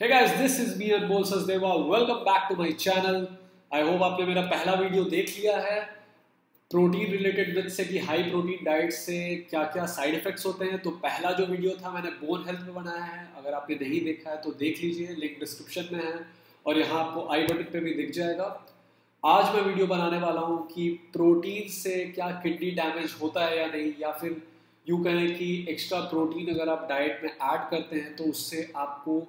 Hey guys, this is me Anmol Sasdeva. Welcome back to my channel. I hope आपने मेरा पहला video देख लिया है। प्रोटीन रिलेटेड विद से कि हाई प्रोटीन डाइट से क्या क्या साइड इफेक्ट्स होते हैं। तो पहला जो वीडियो था मैंने बोन हेल्थ में बनाया है। अगर आपने नहीं देखा है तो देख लीजिए। लिंक डिस्क्रिप्शन में है। और यहाँ आपको आई बटन पे भी दिख जाएगा। आज मैं वीडियो बनाने वाला हूँ कि प्रोटीन से क्या किडनी डैमेज होता है या नहीं। या फिर यूँ कहें कि एक्स्ट्रा प्रोटीन अगर आप डाइट में ऐड करते हैं तो उससे आपको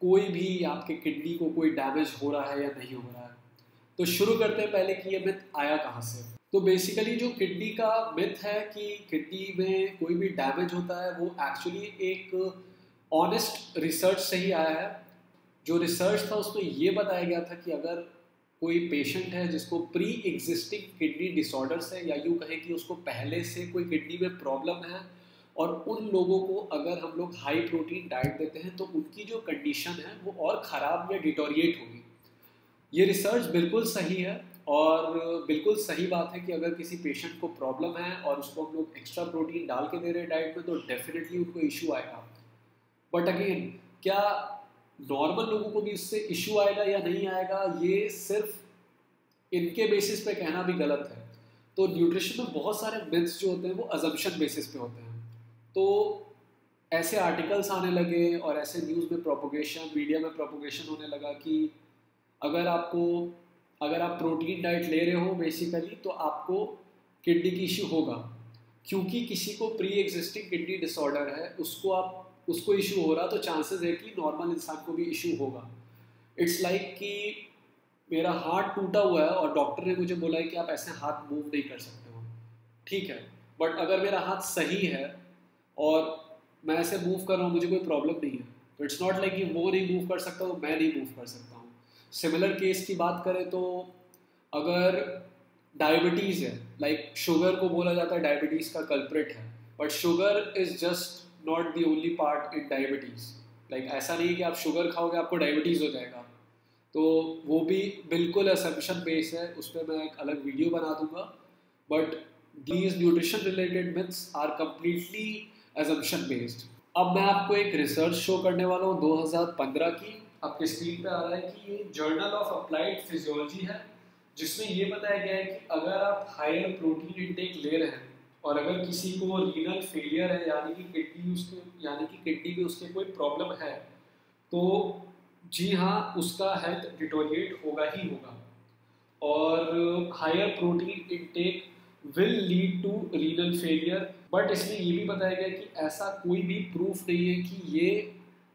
कोई भी आपके किडनी को कोई डैमेज हो रहा है या नहीं हो रहा है। तो शुरू करते हैं पहले कि ये मिथ आया कहाँ से। तो बेसिकली जो किडनी का मिथ है कि किडनी में कोई भी डैमेज होता है, वो एक्चुअली एक ऑनेस्ट रिसर्च से ही आया है। जो रिसर्च था, उसमें ये बताया गया था कि अगर कोई पेशेंट है जिसको प्री एग्जिस्टिंग किडनी डिसऑर्डर्स है या यूँ कहें कि उसको पहले से कोई किडनी में प्रॉब्लम है और उन लोगों को अगर हम लोग हाई प्रोटीन डाइट देते हैं तो उनकी जो कंडीशन है, वो और ख़राब या डिटोरिएट होगी। ये रिसर्च बिल्कुल सही है और बिल्कुल सही बात है कि अगर किसी पेशेंट को प्रॉब्लम है और उसको हम लोग एक्स्ट्रा प्रोटीन डाल के दे रहे हैं डाइट में तो डेफिनेटली उनको इशू आएगा। बट अगेन क्या नॉर्मल लोगों को भी इससे इशू आएगा या नहीं आएगा, ये सिर्फ़ इनके बेसिस पे कहना भी गलत है। तो न्यूट्रिशन में बहुत सारे मिथ्स जो होते हैं, वो अजम्पशन बेसिस पे होते हैं। तो ऐसे आर्टिकल्स आने लगे और ऐसे न्यूज़ में प्रोपोगेशन मीडिया में प्रोपोगेशन होने लगा कि अगर आपको, अगर आप प्रोटीन डाइट ले रहे हो बेसिकली तो आपको किडनी की इशू होगा। क्योंकि किसी को प्री एग्जिस्टिंग किडनी डिसऑर्डर है, उसको आप, उसको इशू हो रहा तो चांसेस है कि नॉर्मल इंसान को भी इशू होगा। इट्स लाइक like कि मेरा हाथ टूटा हुआ है और डॉक्टर ने मुझे बोला है कि आप ऐसे हाथ मूव नहीं कर सकते हो। ठीक है? बट अगर मेरा हाथ सही है और मैं ऐसे मूव कर रहा हूँ, मुझे कोई प्रॉब्लम नहीं है। तो इट्स नॉट लाइक कि वो नहीं मूव कर सकता तो मैं नहीं मूव कर सकता हूँ। सिमिलर केस की बात करें तो अगर डायबिटीज़ है लाइक like शुगर को बोला जाता है डायबिटीज़ का कल्प्रिट है। But sugar is just not the only part in diabetes like ऐसा नहीं कि आप शुगर खाओगे, आपको डायबिटीज़ हो जाएगा। तो वो भी बिल्कुल असम्पशन बेस है, उस पर मैं एक अलग वीडियो बना दूँगा। But these nutrition related myths are completely assumption based अब मैं आपको एक रिसर्च शो करने वाला हूँ 2015 की। आपके स्क्रीन पे आ रहा है कि ये जर्नल ऑफ़ अप्लाइड फिजियोलॉजी है, जिसमें ये बताया गया है कि अगर आप हायर प्रोटीन इंटेक ले रहे हैं और अगर किसी को रीनल फेलियर है, यानी कि किडनी उसके, यानी कि किडनी में उसके कोई प्रॉब्लम है तो जी हाँ उसका हेल्थ डिटोरिएट होगा ही होगा। और higher protein intake will lead to renal failure but इसमें ये भी बताया गया कि ऐसा कोई भी प्रूफ नहीं है कि ये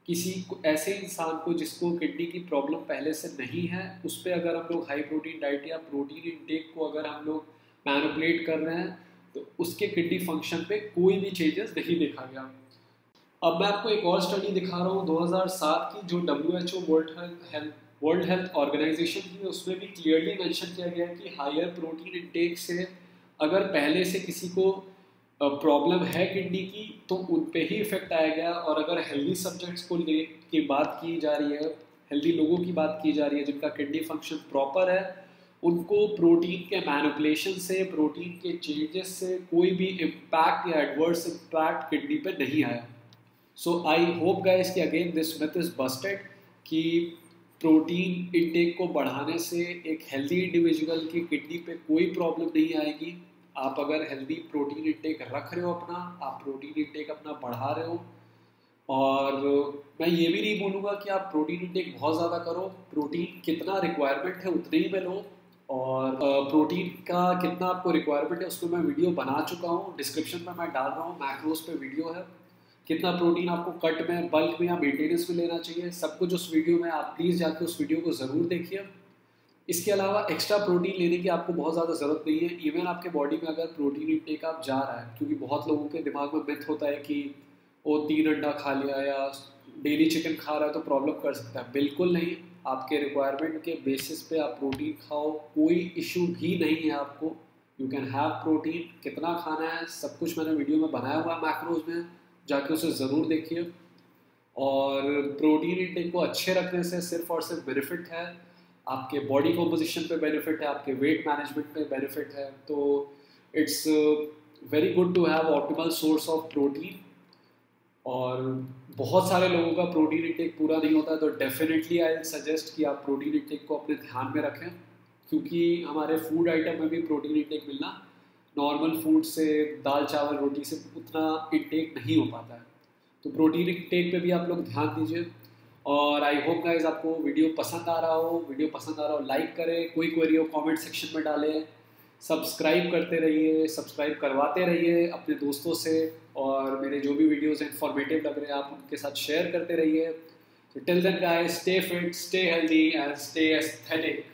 किसी ऐसे इंसान को जिसको किडनी की प्रॉब्लम पहले से नहीं है, उस पर अगर हम लोग हाई प्रोटीन डाइट या प्रोटीन इनटेक को अगर हम लोग मैनुपलेट कर रहे हैं तो उसके किडनी फ़ंक्शन पे कोई भी चेंजेस नहीं देखा गया। अब मैं आपको एक और स्टडी दिखा रहा हूँ 2007 की, जो W H O world world health organization की, उसमें भी क्लियरली मेंशन किया गया कि हायर प्रोटीन इनटेक से अगर पहले से किसी को प्रॉब्लम है किडनी की तो उन पे ही इफ़ेक्ट आया गया और अगर हेल्दी सब्जेक्ट्स को ले की बात की जा रही है हेल्दी लोगों की बात की जा रही है, जिनका किडनी फ़ंक्शन प्रॉपर है, उनको प्रोटीन के मैनुपलेशन से प्रोटीन के चेंजेस से कोई भी इम्पैक्ट या एडवर्स इम्पैक्ट किडनी पे नहीं आया। सो आई होप गाइस कि again this myth is busted कि प्रोटीन इनटेक को बढ़ाने से एक हेल्दी इंडिविजुअल की किडनी पे कोई प्रॉब्लम नहीं आएगी। आप अगर हेल्दी प्रोटीन इनटेक रख रहे हो अपना, आप प्रोटीन इनटेक अपना बढ़ा रहे हो। और मैं ये भी नहीं बोलूँगा कि आप प्रोटीन इनटेक बहुत ज़्यादा करो। प्रोटीन कितना रिक्वायरमेंट है उतने ही में लो और प्रोटीन का कितना आपको रिक्वायरमेंट है उसको मैं वीडियो बना चुका हूँ। डिस्क्रिप्शन में मैं डाल रहा हूँ। मैक्रोस पे वीडियो है। कितना प्रोटीन आपको कट में बल्क में या मेंटेनेंस में लेना चाहिए सब कुछ उस वीडियो में आप प्लीज़ जाके उस वीडियो को ज़रूर देखिए। इसके अलावा एक्स्ट्रा प्रोटीन लेने की आपको बहुत ज़्यादा ज़रूरत नहीं है। इवन आपके बॉडी में अगर प्रोटीन इंटेक आप जा रहा है, क्योंकि बहुत लोगों के दिमाग में मिथ होता है कि वो तीन अंडा खा लिया या डेली चिकन खा रहा है तो प्रॉब्लम कर सकता है। बिल्कुल नहीं। आपके रिक्वायरमेंट के बेसिस पे आप प्रोटीन खाओ। कोई इशू भी नहीं है आपको। यू कैन हैव प्रोटीन कितना खाना है, सब कुछ मैंने वीडियो में बनाया हुआ है मैक्रोज में। जाके उसे ज़रूर देखिए। और प्रोटीन इंटेक को अच्छे रखने से सिर्फ़ और सिर्फ़ बेनिफिट है। आपके बॉडी कॉम्पोजिशन पे बेनिफिट है, आपके वेट मैनेजमेंट पे बेनिफिट है। तो it's very good to have optimal source of protein और बहुत सारे लोगों का प्रोटीन इंटेक पूरा नहीं होता तो डेफिनेटली आई सजेस्ट कि आप प्रोटीन इंटेक को अपने ध्यान में रखें। क्योंकि हमारे फ़ूड आइटम में भी प्रोटीन इंटेक मिलना नॉर्मल फ़ूड से, दाल, चावल, रोटी से उतना इनटेक नहीं हो पाता है। तो प्रोटीन इंटेक पे भी आप लोग ध्यान दीजिए। और आई होप गाइज़ आपको वीडियो पसंद आ रहा हो। वीडियो पसंद आ रहा हो लाइक करें। कोई क्वेरी हो कमेंट सेक्शन में डालें। सब्सक्राइब करते रहिए सब्सक्राइब करवाते रहिए अपने दोस्तों से। और मेरे जो भी वीडियोस इन्फॉर्मेटिव लग रहे हैं, आप उनके साथ शेयर करते रहिए। तो till then guys stay fit stay healthy and stay aesthetic